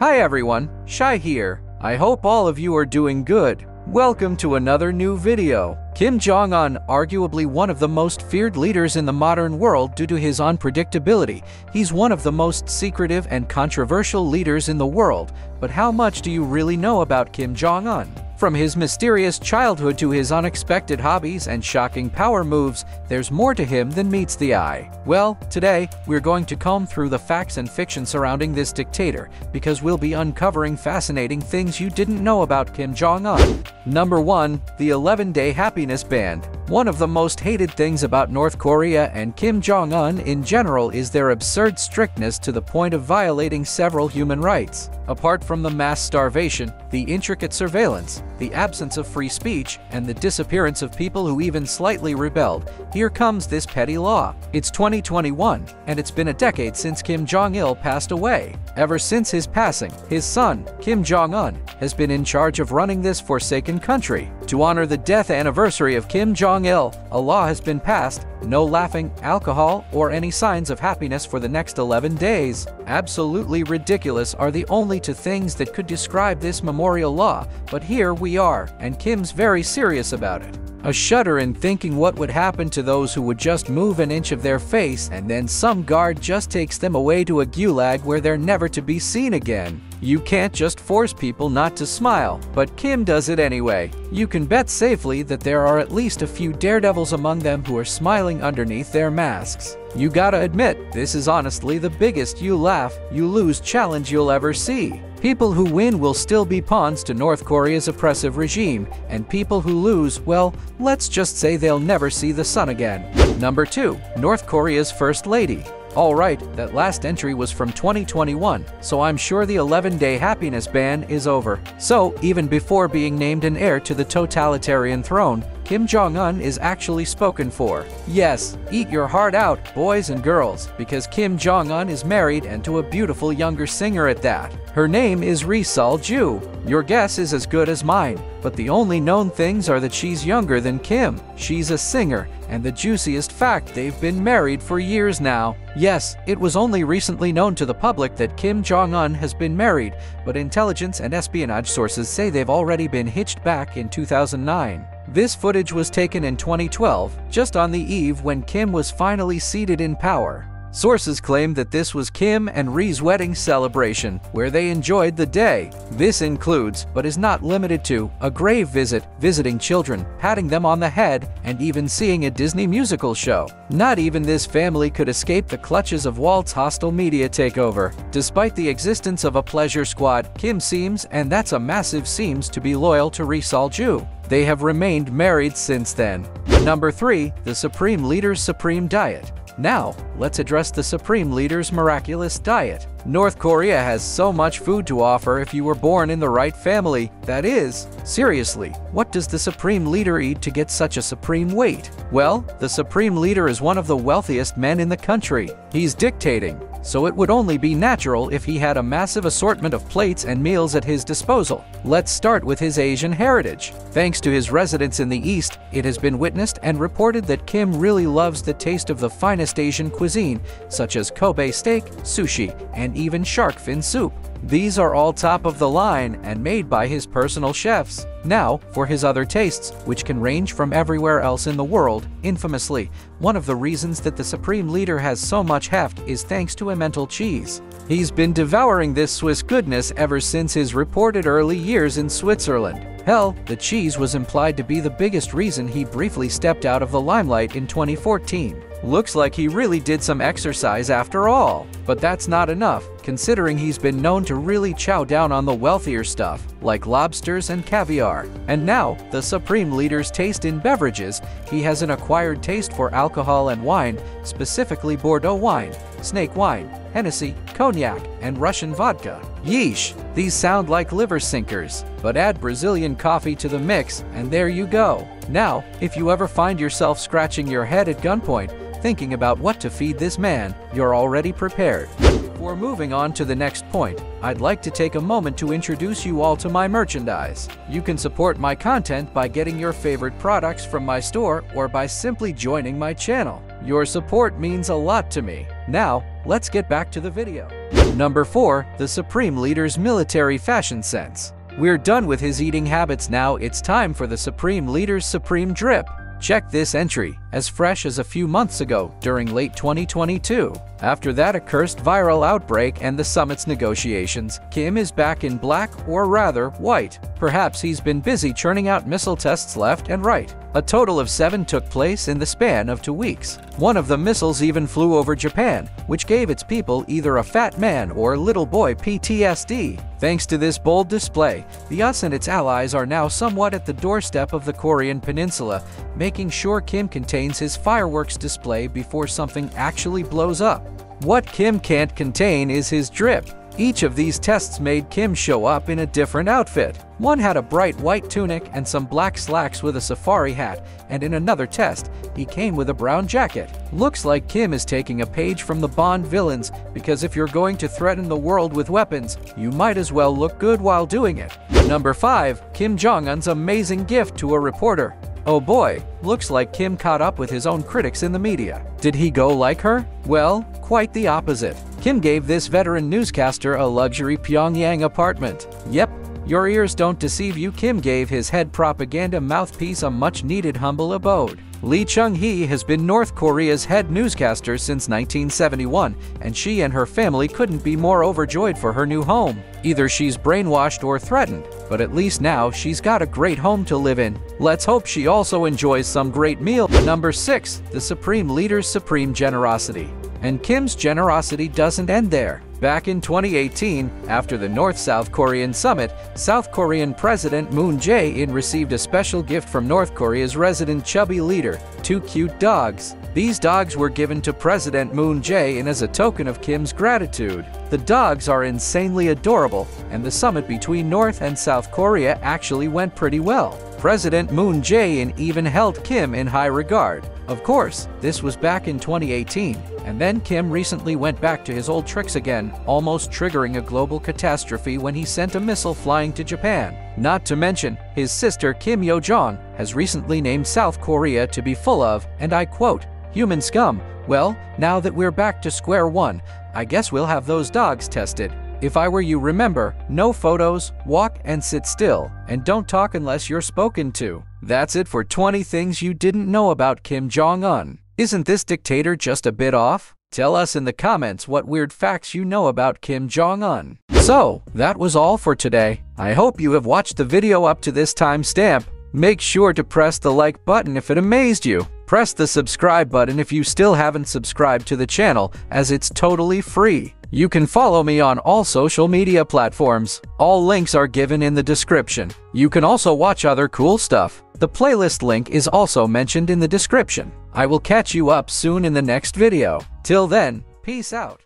Hi everyone, Shy here. I hope all of you are doing good. Welcome to another new video. Kim Jong-un, arguably one of the most feared leaders in the modern world due to his unpredictability. He's one of the most secretive and controversial leaders in the world. But how much do you really know about Kim Jong-un? From his mysterious childhood to his unexpected hobbies and shocking power moves, there's more to him than meets the eye. Well, today, we're going to comb through the facts and fiction surrounding this dictator, because we'll be uncovering fascinating things you didn't know about Kim Jong-un. Number 1. The 11-Day Happiness Band one of the most hated things about North Korea and Kim Jong-un in general is their absurd strictness to the point of violating several human rights. Apart from the mass starvation, the intricate surveillance, the absence of free speech, and the disappearance of people who even slightly rebelled, here comes this petty law. It's 2021, and it's been a decade since Kim Jong-il passed away. Ever since his passing, his son, Kim Jong-un, has been in charge of running this forsaken country. To honor the death anniversary of Kim Jong-il, a law has been passed, no laughing, alcohol, or any signs of happiness for the next 11 days. Absolutely ridiculous are the only two things that could describe this memorial law, but here we are, and Kim's very serious about it. A shudder in thinking what would happen to those who would just move an inch of their face and then some guard just takes them away to a gulag where they're never to be seen again. You can't just force people not to smile, but Kim does it anyway. You can bet safely that there are at least a few daredevils among them who are smiling underneath their masks. You gotta admit, this is honestly the biggest you laugh, you lose challenge you'll ever see. People who win will still be pawns to North Korea's oppressive regime, and people who lose, well, let's just say they'll never see the sun again. Number 2. North Korea's First Lady Alright, that last entry was from 2021, so I'm sure the 11-day happiness ban is over. So, even before being named an heir to the totalitarian throne, Kim Jong-un is actually spoken for. Yes, eat your heart out, boys and girls, because Kim Jong-un is married and to a beautiful younger singer at that. Her name is Ri Sol-ju. Your guess is as good as mine, but the only known things are that she's younger than Kim. She's a singer, and the juiciest fact they've been married for years now. Yes, it was only recently known to the public that Kim Jong-un has been married, but intelligence and espionage sources say they've already been hitched back in 2009. This footage was taken in 2012, just on the eve when Kim was finally seated in power. Sources claim that this was Kim and Ri's wedding celebration, where they enjoyed the day. This includes, but is not limited to, a grave visit, visiting children, patting them on the head, and even seeing a Disney musical show. Not even this family could escape the clutches of Walt's hostile media takeover. Despite the existence of a pleasure squad, Kim seems, and that's a massive seems, to be loyal to Ri Sol-ju. They have remained married since then. Number 3. The Supreme Leader's Supreme Diet now, let's address the Supreme Leader's miraculous diet. North Korea has so much food to offer if you were born in the right family. That is, seriously, what does the Supreme Leader eat to get such a supreme weight? Well, the Supreme Leader is one of the wealthiest men in the country. He's dictating, so it would only be natural if he had a massive assortment of plates and meals at his disposal. Let's start with his Asian heritage. Thanks to his residence in the East, it has been witnessed and reported that Kim really loves the taste of the finest Asian cuisine, such as Kobe steak, sushi, and even shark fin soup. These are all top of the line and made by his personal chefs. Now, for his other tastes, which can range from everywhere else in the world, infamously, one of the reasons that the Supreme Leader has so much heft is thanks to Emmental cheese. He's been devouring this Swiss goodness ever since his reported early years in Switzerland. Hell, the cheese was implied to be the biggest reason he briefly stepped out of the limelight in 2014. Looks like he really did some exercise after all. But that's not enough, considering he's been known to really chow down on the wealthier stuff, like lobsters and caviar. And now, the supreme leader's taste in beverages, he has an acquired taste for alcohol and wine, specifically Bordeaux wine, snake wine, Hennessy, cognac, and Russian vodka. Yeesh, these sound like liver sinkers. But add Brazilian coffee to the mix, and there you go. Now, if you ever find yourself scratching your head at gunpoint, thinking about what to feed this man, you're already prepared. Before moving on to the next point, I'd like to take a moment to introduce you all to my merchandise. You can support my content by getting your favorite products from my store or by simply joining my channel. Your support means a lot to me. Now, let's get back to the video. Number 4. The Supreme Leader's Military Fashion Sense We're done with his eating habits now, it's time for the Supreme Leader's Supreme Drip. Check this entry, as fresh as a few months ago during late 2022. After that accursed viral outbreak and the summit's negotiations, Kim is back in black or rather white. Perhaps he's been busy churning out missile tests left and right. A total of seven took place in the span of two weeks. One of the missiles even flew over Japan, which gave its people either a fat man or little boy PTSD. Thanks to this bold display, the US and its allies are now somewhat at the doorstep of the Korean peninsula, making sure Kim contains his fireworks display before something actually blows up. What Kim can't contain is his drip. Each of these tests made Kim show up in a different outfit. One had a bright white tunic and some black slacks with a safari hat, and in another test, he came with a brown jacket. Looks like Kim is taking a page from the Bond villains, because if you're going to threaten the world with weapons, you might as well look good while doing it. Number 5. Kim Jong-un's amazing gift to a reporter. Oh boy, looks like Kim caught up with his own critics in the media. Did he go like her? Well, quite the opposite. Kim gave this veteran newscaster a luxury Pyongyang apartment. Yep, your ears don't deceive you, Kim gave his head propaganda mouthpiece a much-needed humble abode. Lee Chung-hee has been North Korea's head newscaster since 1971, and she and her family couldn't be more overjoyed for her new home. Either she's brainwashed or threatened, but at least now she's got a great home to live in. Let's hope she also enjoys some great meal. Number 6. The Supreme Leader's Supreme Generosity And Kim's generosity doesn't end there. Back in 2018, after the North-South Korean summit, South Korean President Moon Jae-in received a special gift from North Korea's resident chubby leader, two cute dogs. These dogs were given to President Moon Jae-in as a token of Kim's gratitude. The dogs are insanely adorable, and the summit between North and South Korea actually went pretty well. President Moon Jae-in even held Kim in high regard. Of course, this was back in 2018, and then Kim recently went back to his old tricks again, almost triggering a global catastrophe when he sent a missile flying to Japan. Not to mention, his sister Kim Yo-jong has recently named South Korea to be full of, and I quote, human scum. Well, now that we're back to square one, I guess we'll have those dogs tested. If I were you, remember, no photos, walk and sit still, and don't talk unless you're spoken to. That's it for 20 things you didn't know about Kim Jong-un. Isn't this dictator just a bit off? Tell us in the comments what weird facts you know about Kim Jong-un. So, that was all for today. I hope you have watched the video up to this time stamp. Make sure to press the like button if it amazed you. Press the subscribe button if you still haven't subscribed to the channel, as it's totally free. You can follow me on all social media platforms. All links are given in the description. You can also watch other cool stuff. The playlist link is also mentioned in the description. I will catch you up soon in the next video. Till then, peace out.